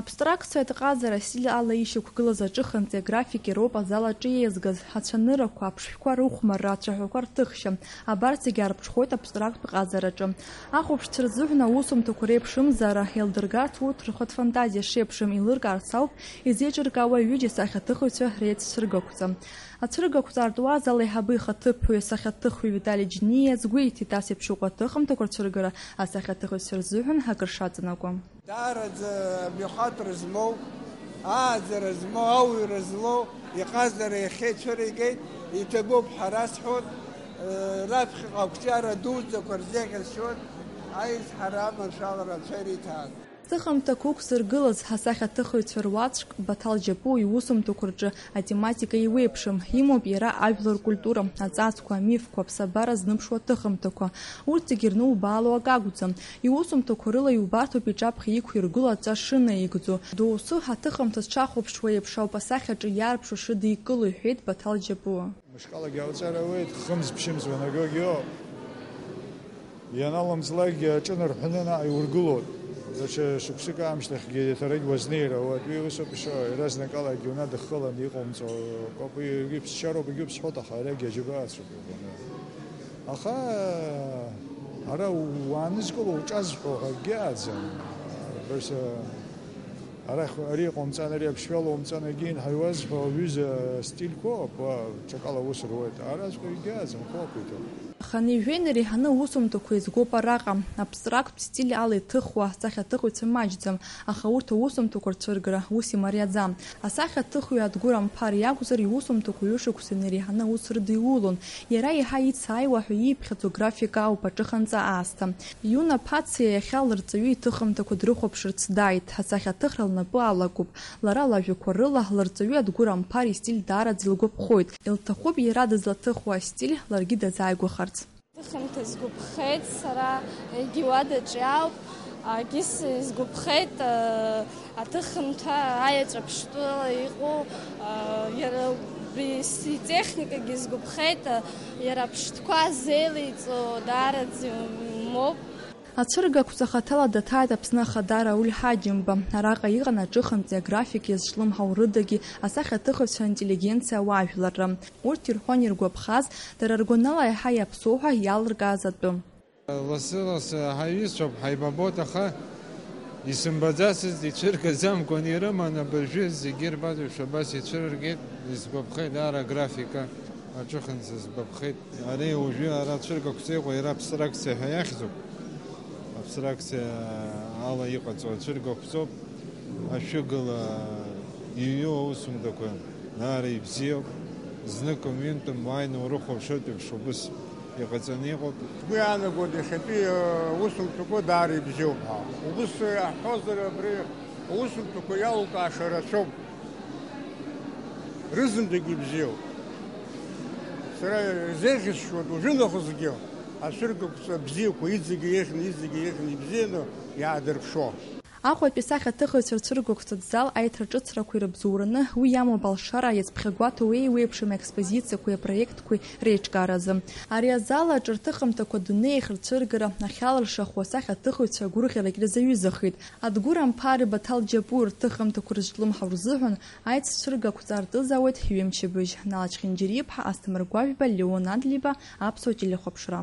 Абстракциатә ҟазара стиль ала ишьақәгылаз аҿыханӡа аграфики роуп азал аҿы еизгаз ацәанырақәа, аԥшшәқәа рыхәмарра, ацәаҳәақәа рҭыхшьа, абарҭ зегьы арԥшхоит абстрактә ҟазараҿы. Ахәаԥшцәа рзыҳәан аусумҭақәа реиԥшымзара еилдыргарц урҭ рхатә фантазиа шеиԥшым еилыркаарц ауп изеиҿыркаауа ҩыџьас ахьаҭыхыҩцәа реиццәыргақәҵа. Ацәыргақәҵа артуаз ала иҳабы ихаҭыԥҳәаҩ асахьаҭыхҩы Витали Џьниа згәеиҭеит асеиԥш иҟәаҭыхымҭақәа рцәыргара асахьаҭыхҩцәа рзыҳәан акыр تعرض آه، بيخاطر زمو عازر زمو أو زمو يقازر يخيت شريقي يتبو بحراس حوت رافخ آه، أو كتارة دوز وكرزيق الشوت عايز حرام إن شاء الله رفيري Цыхымта кук сыргылыз хасаха тыхы цырвацк батал жапу и усум тукурджа а тематика и вепшим имоб ира ажлар культура ацацква мифква псабара знымшуа тыхымта ку урти гирну балу агагуцам и усум тукурыла и убарту пичапх и куиргыла цашина игзу до усу ха тыхымта чахупшва епшау пасахача ярпшу шыды и кылы хвет батал жапу Мышкала гауцаравит, хымз пшимз, вонагогио. Яналам злаги, а чынар хнена, ай ургулот. Значит, шуксикам штех гедет рег вознира, вот вирус опишо, разные коллеги у нас дохола не комцо, копы гипс чароби гипс хота хара гежибац. Аха ара уанис коло учазго гядзан. Берса არა ხარი ყომწანერი აქვს შველო ყომწანეგი ჰაივაზ ვიზ სტილკო ჩოკალავოს როეთ არა სკიგაზ ხოპიტო ხანი ვენერი ხანა უსუმთო ქეს გოპარაღა აბსტრაქტ სტილი ალე თხვა სახა თხვი ცმაჯძამ ახა ურთო უსუმთო ქორცორგრა უსი მარიაძამ ასახა თხვი ადგურამ ფარი აგზრი უსუმთო ქუშო ქსენერი ხანა უსრდი ულონ ერაი ჰაი ცაი ვაჰი იფხეთო გრაფიკა აუ პაჭხანცა ასთა იუნა პაცი ხალრწი თხმთო ქდრუ ხოპშრც დაით ასახა თხრა лнапы алагуп лара лажәақәа рыла хлырҵаҩы адгәырамԥар истиль даара дзылгәаԥхоит илҭахуп иара дызлаҭыхуа стиль ларгьы дазааигәахарц хымҭа згәаԥхеит сара егьи уадаҿ иауп агис згәаԥхеит аҭыхымҭа аеҵәаԥштәыла иҟоу иара убри стехникагьы згәаԥхеит иара ԥштәқәа зеилиҵо даараӡ моуп Ацәырга қәҵахаҭала даҭааит Аԥсны ахадара Ауль Ҳаџьымба. Араҟа иҟан аҿыхымҵи аграфики зҿлымҳау рыдагьы асахьаҭыхыҩцәа аинтеллигенциа ауаажәларра. Урҭ ирҳәон иргәаԥхаз, дара ргәанала еиҳа иаԥсоу ҳәа иалыркааз атәы. Ласы-ласы ҳаиҩызцәоуп, ҳаибабот, аха исымбаӡацызт ицәыргаӡамкәан ирыман абыржәы зегьы ирбазушәа абас ицәырыргеит, изгәаԥхеит ара аграфика. аҿыхынӡа збаԥхеит ари уажәы ара цәыргақәҵеиҟәа ираԥсракциа ҳәа иахьӡуп абстракция ала иҟаҵо цәыргахәҵоуп ашәыгала иҩу аусумҭақәа наара ибзиоуп знык моментум ааины урыхәаԥшоит еиԥш убыс иҟаҵаны иҟоуп сгәы иаанагоит иахьатәи аусумҭақәа даара ибзиоуп ҳа убыс иаҳҳәозар абри аусумҭақәа иалукааша рацәоуп рызымдагьы ибзиоуп сара ирзеӷьысшьуеит ужынахозгьы აშურგოს ბზიუკო იძიგი ეხნი იძიგი ეხნი ბზიენო ядерშო ახოთი სახა თხოცერცურგოქცო ძალ აითრჭოცრაკუ ირბზურნა უი ამო ბალშარა ეს ფხეგვატო უი უიფშიმ ექსპოზიცია ქუე პროექტ ქუე რეჩგარაზ არია ზალა ჭრთხმთკო დნეი ხრცურგრა ნახალ შახო სახა თხოცა გურხელეგლე ზიუზახით ადგურამ ფარი ბათალჯაპურ თხმთკურჟლუმ ჰავრზუჰონ აიც სურგოქცარდი ზავეთ ჰიემჩებუჟ ნალჩხინჯირი ფა ასტმრგვაბ ბა ლეონანდლიბა აბსოჯილი ხოფშრა